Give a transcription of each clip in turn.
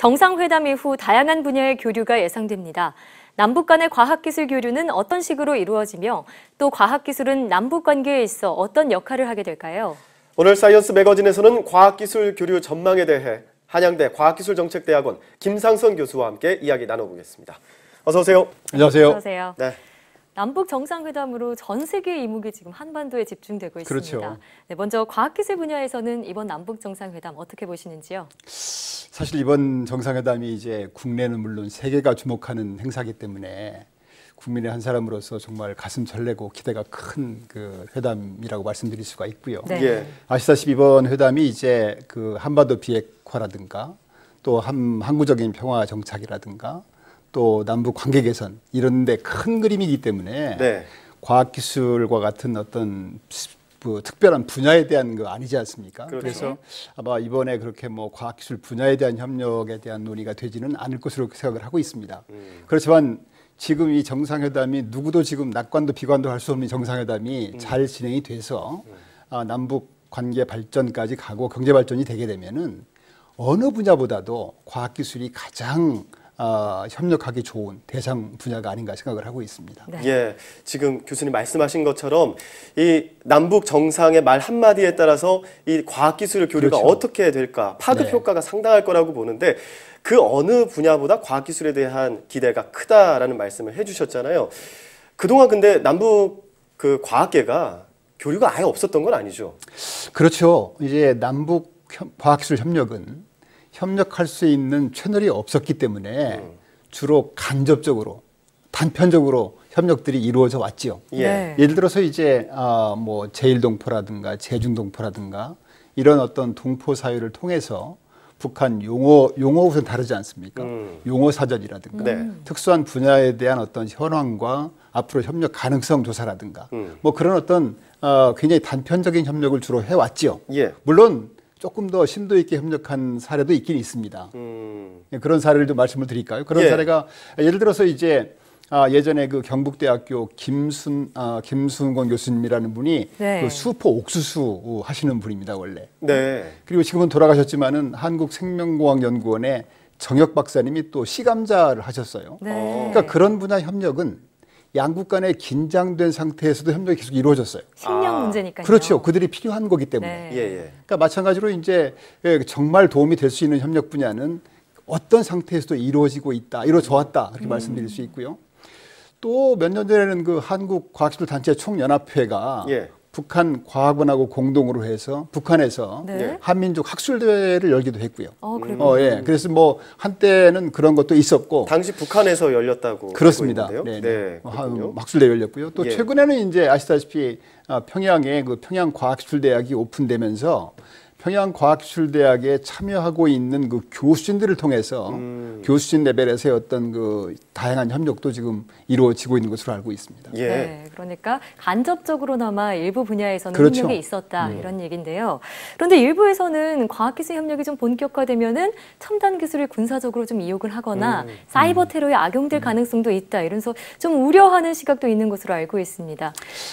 정상회담 이후 다양한 분야의 교류가 예상됩니다. 남북 간의 과학기술 교류는 어떤 식으로 이루어지며 또 과학기술은 남북 관계에 있어 어떤 역할을 하게 될까요? 오늘 사이언스 매거진에서는 과학기술 교류 전망에 대해 한양대 과학기술정책대학원 김상선 교수와 함께 이야기 나눠보겠습니다. 어서 오세요. 안녕하세요. 어서 오세요. 네. 남북 정상회담으로 전 세계의 이목이 지금 한반도에 집중되고 있습니다. 그렇죠. 네, 먼저 과학기술 분야에서는 이번 남북 정상회담 어떻게 보시는지요? 사실 이번 정상회담이 이제 국내는 물론 세계가 주목하는 행사기 때문에 국민의 한 사람으로서 정말 가슴 설레고 기대가 큰 그 회담이라고 말씀드릴 수가 있고요. 네. 예. 아시다시피 이번 회담이 이제 그 한반도 비핵화라든가 또 한, 항구적인 평화 정착이라든가 또 남북 관계 개선 이런 데 큰 그림이기 때문에 네. 과학기술과 같은 어떤 그 특별한 분야에 대한 거 아니지 않습니까? 그렇죠. 래서 아마 이번에 그렇게 뭐 과학기술 분야에 대한 협력에 대한 논의가 되지는 않을 것으로 생각을 하고 있습니다. 음. 그렇지만 지금 이 정상회담이 누구도 지금 낙관도 비관도 할 수 없는 정상회담이 잘 진행이 돼서 아, 남북 관계 발전까지 가고 경제 발전이 되게 되면은 어느 분야보다도 과학기술이 가장 아, 협력하기 좋은 대상 분야가 아닌가 생각을 하고 있습니다. 네. 예, 지금 교수님 말씀하신 것처럼 이 남북 정상의 말 한마디에 따라서 이 과학기술 교류가 그렇죠. 어떻게 될까 파급 네. 효과가 상당할 거라고 보는데 그 어느 분야보다 과학기술에 대한 기대가 크다라는 말씀을 해주셨잖아요. 그동안 근데 남북 그 과학계가 교류가 아예 없었던 건 아니죠. 그렇죠. 이제 남북 협- 과학기술 협력은 협력할 수 있는 채널이 없었기 때문에 음. 주로 간접적으로 단편적으로 협력들이 이루어져 왔지요. 예. 네. 예를 들어서 이제 아뭐 제일동포라든가 제중동포라든가 이런 어떤 동포 사회를 통해서 북한 용어 용어 우선 다르지 않습니까? 음. 용어 사전이라든가 네. 특수한 분야에 대한 어떤 현황과 앞으로 협력 가능성 조사라든가 음. 뭐 그런 어떤 어, 굉장히 단편적인 협력을 주로 해왔지요. 예. 물론 조금 더 심도 있게 협력한 사례도 있긴 있습니다. 음. 예, 그런 사례를 좀 말씀을 드릴까요? 그런 예. 사례가 예를 들어서 이제 아, 예전에 그 경북대학교 김순 아, 김순권 교수님이라는 분이 네. 그 수포 옥수수 하시는 분입니다 원래. 네. 그리고 지금은 돌아가셨지만은 한국생명공학연구원의 정혁 박사님이 또 시감자를 하셨어요. 네. 그러니까 그런 분야 협력은 양국 간의 긴장된 상태에서도 협력이 계속 이루어졌어요. 식량 아, 문제니까요. 그렇죠. 그들이 필요한 거기 때문에. 네. 예, 예. 그러니까 마찬가지로 이제 예, 정말 도움이 될 수 있는 협력 분야는 어떤 상태에서도 이루어지고 있다, 이루어져 왔다 그렇게 말씀드릴 수 있고요. 또 몇 년 전에는 그 한국 과학기술 단체 총연합회가 예. 북한 과학원하고 공동으로 해서 북한에서 네. 한민족 학술 대회를 열기도 했고요. 어, 어, 예. 그래서 뭐 한때는 그런 것도 있었고 당시 북한에서 열렸다고 그렇습니다. 있는데요. 네, 네. 그렇군요. 학술대 열렸고요. 또 예. 최근에는 이제 아시다시피 아, 평양에 그 평양 과학기술대학이 오픈되면서 평양 과학기술대학에 참여하고 있는 그 교수진들을 통해서 음. 교수진 레벨에서의 어떤 그 다양한 협력도 지금 이루어지고 있는 것으로 알고 있습니다. 예. 네, 그러니까 간접적으로나마 일부 분야에서는 그렇죠. 협력이 있었다 이런 얘기인데요. 그런데 일부에서는 과학기술 협력이 좀 본격화되면은 첨단 기술을 군사적으로 좀 이용을 하거나 음. 사이버 테러에 악용될 가능성도 있다 이러면서 좀 우려하는 시각도 있는 것으로 알고 있습니다.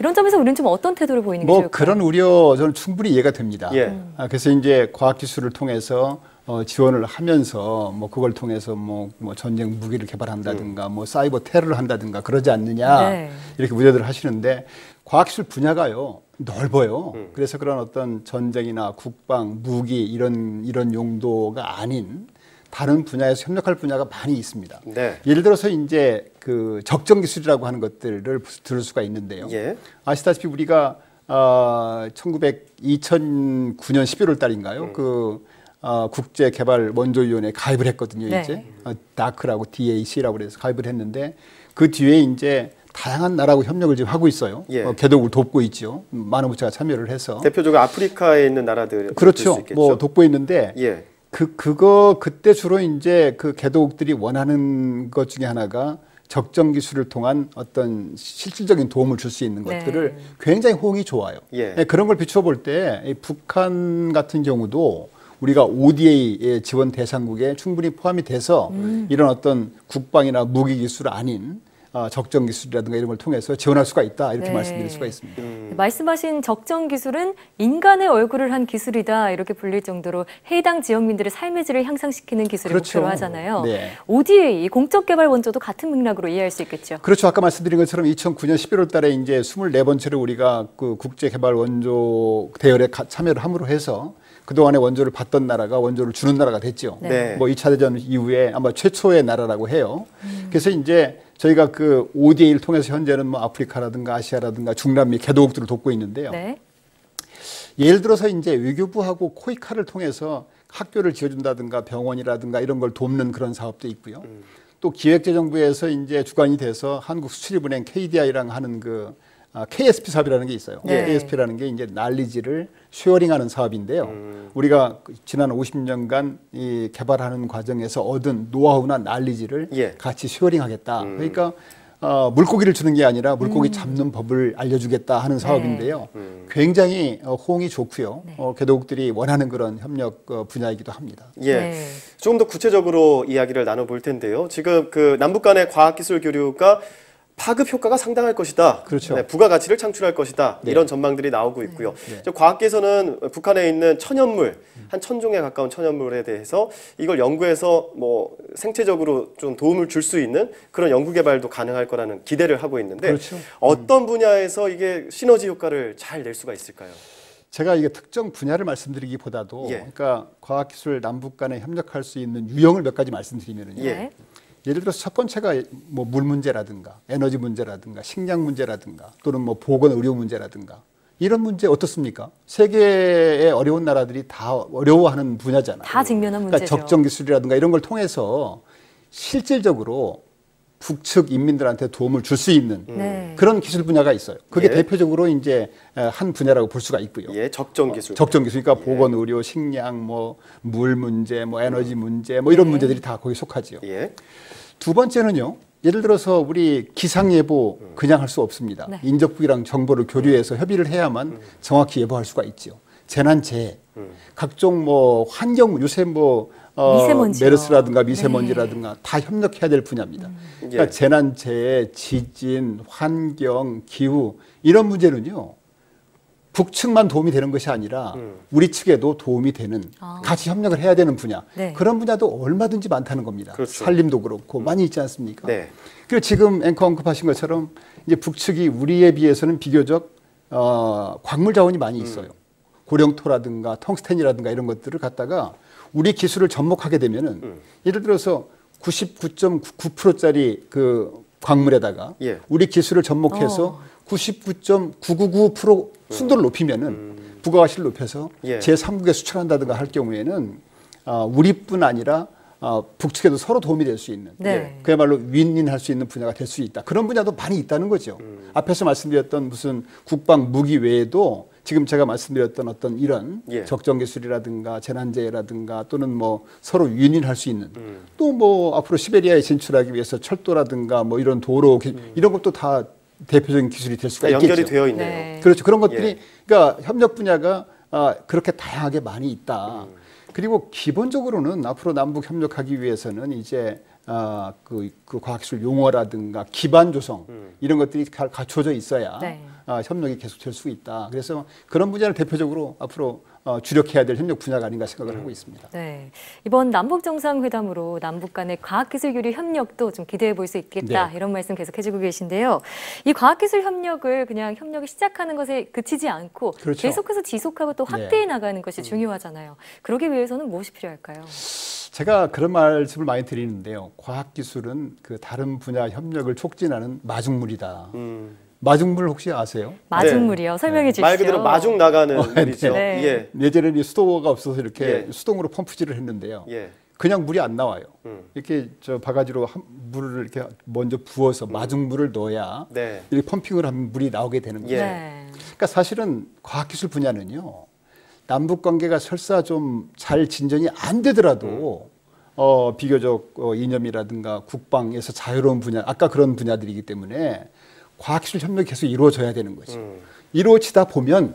이런 점에서 우리는 좀 어떤 태도를 보이는 게뭐 좋을까요? 그런 우려 저는 충분히 이해가 됩니다. 예. 아, 그래서 이제 과학기술을 통해서 어, 지원을 하면서 뭐 그걸 통해서 뭐, 뭐 전쟁 무기를 개발한다든가 뭐 사이버 테러를 한다든가 그러지 않느냐 네. 이렇게 우려들 하시는데 과학기술 분야가요 넓어요. 음. 그래서 그런 어떤 전쟁이나 국방, 무기 이런 이런 용도가 아닌 다른 분야에서 협력할 분야가 많이 있습니다. 네. 예를 들어서 이제 그 적정 기술이라고 하는 것들을 들을 수가 있는데요. 예. 아시다시피 우리가 어, 1900 2009년 11월 달인가요? 그 어, 국제 개발 원조위원회에 가입을 했거든요. 네. 이제 어, 다크라고 DAC라고 그래서 가입을 했는데 그 뒤에 이제 다양한 나라하고 협력을 지금 하고 있어요. 예. 어, 개독을 돕고 있죠. 많은 부처가 참여를 해서 대표적으로 아프리카에 있는 나라들 그렇죠. 뭐 돕고 있는데 예. 그 그거 그때 주로 이제 그 개독들이 원하는 것 중에 하나가 적정 기술을 통한 어떤 실질적인 도움을 줄 수 있는 네. 것들을 굉장히 호응이 좋아요. 예. 네, 그런 걸 비춰 볼 때이 북한 같은 경우도 우리가 ODA 지원 대상국에 충분히 포함이 돼서 이런 어떤 국방이나 무기 기술 아닌 어, 적정 기술이라든가 이런 걸 통해서 지원할 수가 있다 이렇게 네. 말씀드릴 수가 있습니다. 음. 말씀하신 적정 기술은 인간의 얼굴을 한 기술이다 이렇게 불릴 정도로 해당 지역민들의 삶의 질을 향상시키는 기술을 그렇죠. 목표로 하잖아요. 네. ODA 공적 개발 원조도 같은 맥락으로 이해할 수 있겠죠. 그렇죠. 아까 말씀드린 것처럼 2009년 11월 달에 이제 24번째로 우리가 그 국제 개발 원조 대열에 가- 참여를 함으로 해서 그동안에 원조를 받던 나라가 원조를 주는 나라가 됐죠. 네. 네. 뭐 2차 대전 이후에 아마 최초의 나라라고 해요. 음. 그래서 이제 저희가 그 ODA를 통해서 현재는 뭐 아프리카라든가 아시아라든가 중남미 개도국들을 돕고 있는데요. 네. 예를 들어서 이제 외교부하고 코이카를 통해서 학교를 지어준다든가 병원이라든가 이런 걸 돕는 그런 사업도 있고요. 또 기획재정부에서 이제 주관이 돼서 한국수출입은행 KDI랑 하는 그 아, KSP 사업이라는 게 있어요. 네. KSP라는 게 이제 난리지를 쉐어링하는 사업인데요. 우리가 그 지난 50년간 이 개발하는 과정에서 얻은 노하우나 난리지를 예. 같이 쉐어링하겠다. 그러니까 어, 물고기를 주는 게 아니라 음. 물고기 잡는 법을 알려주겠다 네. 하는 사업인데요. 굉장히 어, 호응이 좋고요. 네. 어, 개도국들이 원하는 그런 협력 어, 분야이기도 합니다. 예. 네. 조금 더 구체적으로 이야기를 나눠볼 텐데요. 지금 그 남북 간의 과학기술 교류가 파급 효과가 상당할 것이다. 그렇죠. 네, 부가가치를 창출할 것이다. 네. 이런 전망들이 나오고 있고요. 네. 저 과학계에서는 북한에 있는 천연물 한 천종에 가까운 천연물에 대해서 이걸 연구해서 뭐 생체적으로 좀 도움을 줄 수 있는 그런 연구 개발도 가능할 거라는 기대를 하고 있는데 그렇죠. 어떤 분야에서 이게 시너지 효과를 잘 낼 수가 있을까요? 제가 이게 특정 분야를 말씀드리기보다도 예. 그러니까 과학기술 남북 간에 협력할 수 있는 유형을 몇 가지 말씀드리면요. 예. 네. 예를 들어서 첫 번째가 뭐 물 문제라든가 에너지 문제라든가 식량 문제라든가 또는 뭐 보건 의료 문제라든가 이런 문제 어떻습니까? 세계의 어려운 나라들이 다 어려워하는 분야잖아요. 다 직면한 그러니까 문제죠. 적정 기술이라든가 이런 걸 통해서 실질적으로 북측 인민들한테 도움을 줄 수 있는 네. 그런 기술 분야가 있어요. 그게 예. 대표적으로 이제 한 분야라고 볼 수가 있고요. 예, 적정 기술. 적정 기술, 그러니까 보건, 의료, 식량, 뭐 물 문제, 뭐 에너지 문제, 뭐 이런 네. 문제들이 다 거기 속하지요. 예. 두 번째는요. 예를 들어서 우리 기상 예보 그냥 할 수 없습니다. 네. 인접국이랑 정보를 교류해서 협의를 해야만 정확히 예보할 수가 있죠. 재난 재해, 각종 뭐 환경 요새 뭐 어, 미세먼지요. 메르스라든가 미세먼지라든가 다 협력해야 될 분야입니다. 그러니까 예. 재난 재해, 지진, 환경, 기후 이런 문제는요. 북측만 도움이 되는 것이 아니라 우리 측에도 도움이 되는 아. 같이 협력을 해야 되는 분야 네. 그런 분야도 얼마든지 많다는 겁니다. 그렇죠. 산림도 그렇고 많이 있지 않습니까? 네. 그리고 지금 앵커 언급하신 것처럼 이제 북측이 우리에 비해서는 비교적 어, 광물 자원이 많이 있어요. 고령토라든가 텅스텐이라든가 이런 것들을 갖다가 우리 기술을 접목하게 되면은 예를 들어서 99.9%짜리 그 광물에다가 예. 우리 기술을 접목해서 어. 99.999% 순도를 높이면은 부가가치를 높여서 예. 제3국에 수출한다든가 할 경우에는 어, 우리뿐 아니라 어, 북측에도 서로 도움이 될 수 있는 네. 그야말로 윈윈할 수 있는 분야가 될 수 있다. 그런 분야도 많이 있다는 거죠. 앞에서 말씀드렸던 무슨 국방 무기 외에도 지금 제가 말씀드렸던 어떤 이런 예. 적정 기술이라든가 재난재해라든가 또는 뭐 서로 윈윈할 수 있는 또뭐 앞으로 시베리아에 진출하기 위해서 철도라든가 뭐 이런 도로 기- 이런 것도 다 대표적인 기술이 될 수가 그러니까 있겠죠. 연결이 되어 있네요. 네. 그렇죠. 그런 것들이 예. 그러니까 협력 분야가 아, 그렇게 다양하게 많이 있다. 그리고 기본적으로는 앞으로 남북 협력하기 위해서는 이제 아, 그, 그 과학기술 용어라든가 기반 조성 이런 것들이 가- 갖춰져 있어야 네. 아, 협력이 계속될 수 있다. 그래서 그런 분야를 대표적으로 앞으로 어, 주력해야 될 협력 분야가 아닌가 생각을 하고 있습니다. 네. 이번 남북 정상회담으로 남북 간의 과학기술 교류 협력도 좀 기대해 볼 수 있겠다. 네. 이런 말씀 계속 해주고 계신데요. 이 과학기술 협력을 그냥 협력을 시작하는 것에 그치지 않고 그렇죠. 계속해서 지속하고 또 네. 확대해 나가는 것이 중요하잖아요. 그러기 위해서는 무엇이 필요할까요? 제가 그런 말씀을 많이 드리는데요. 과학기술은 그 다른 분야 협력을 촉진하는 마중물이다. 음. 마중물 혹시 아세요? 마중물이요. 설명해 주시죠. 말 그대로 마중 나가는 네. 물이죠. 네. 예. 예전에는 이 수도가 없어서 이렇게 예. 수동으로 펌프질을 했는데요. 예. 그냥 물이 안 나와요. 음. 이렇게 저 바가지로 한 물을 이렇게 먼저 부어서 마중물을 넣어야 네. 이렇게 펌핑을 하면 물이 나오게 되는 거예요. 예. 네. 그러니까 사실은 과학기술 분야는요. 남북 관계가 설사 좀 잘 진전이 안 되더라도 어, 비교적 어, 이념이라든가 국방에서 자유로운 분야, 아까 그런 분야들이기 때문에 과학기술 협력이 계속 이루어져야 되는 거죠. 음. 이루어지다 보면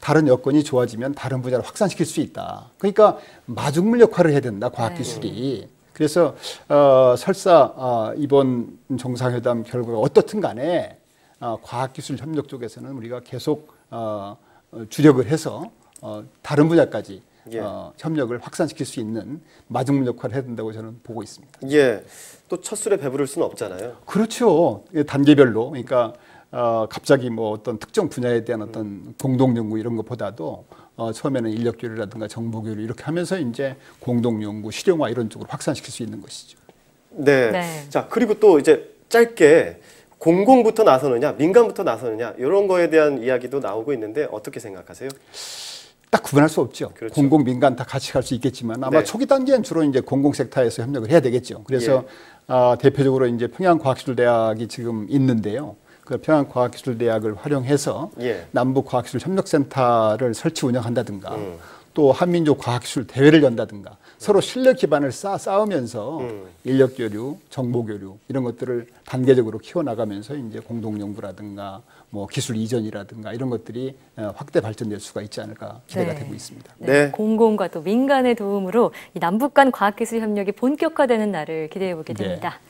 다른 여건이 좋아지면 다른 분야를 확산시킬 수 있다. 그러니까 마중물 역할을 해야 된다. 과학기술이. 그래서 어, 설사 어, 이번 정상회담 결과가 어떻든 간에 어, 과학기술 협력 쪽에서는 우리가 계속 어, 어, 주력을 해서 어, 다른 분야까지 예. 어, 협력을 확산시킬 수 있는 마중물 역할을 해야 된다고 저는 보고 있습니다. 예. 또 첫 술에 배부를 수는 없잖아요. 그렇죠. 이 단계별로 그러니까 어, 갑자기 뭐 어떤 특정 분야에 대한 어떤 공동 연구 이런 것보다도 어, 처음에는 인력 교류라든가 정보 교류 이렇게 하면서 이제 공동 연구, 실용화 이런 쪽으로 확산시킬 수 있는 것이죠. 네. 네. 자, 그리고 또 이제 짧게 공공부터 나서느냐, 민간부터 나서느냐 이런 거에 대한 이야기도 나오고 있는데 어떻게 생각하세요? 딱 구분할 수 없죠. 그렇죠. 공공 민간 다 같이 갈 수 있겠지만 아마 네. 초기 단계는 주로 이제 공공 섹터에서 협력을 해야 되겠죠. 그래서 아, 대표적으로 이제 평양과학기술대학이 지금 있는데요. 그 평양과학기술대학을 활용해서 예. 남북과학기술 협력센터를 설치 운영한다든가 음. 또 한민족 과학기술 대회를 연다든가 서로 실력 기반을 쌓, 쌓으면서 음. 인력 교류, 정보 교류 이런 것들을 단계적으로 키워나가면서 이제 공동 연구라든가 뭐 기술 이전이라든가 이런 것들이 어, 확대 발전될 수가 있지 않을까 기대가 네. 되고 있습니다. 네, 네. 공공과 또 민간의 도움으로 이 남북 간 과학기술 협력이 본격화되는 날을 기대해 보게 네. 됩니다.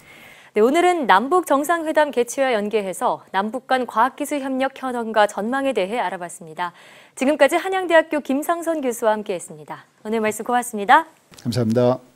네, 오늘은 남북 정상회담 개최와 연계해서 남북 간 과학기술 협력 현황과 전망에 대해 알아봤습니다. 지금까지 한양대학교 김상선 교수와 함께했습니다. 오늘 말씀 고맙습니다. 감사합니다.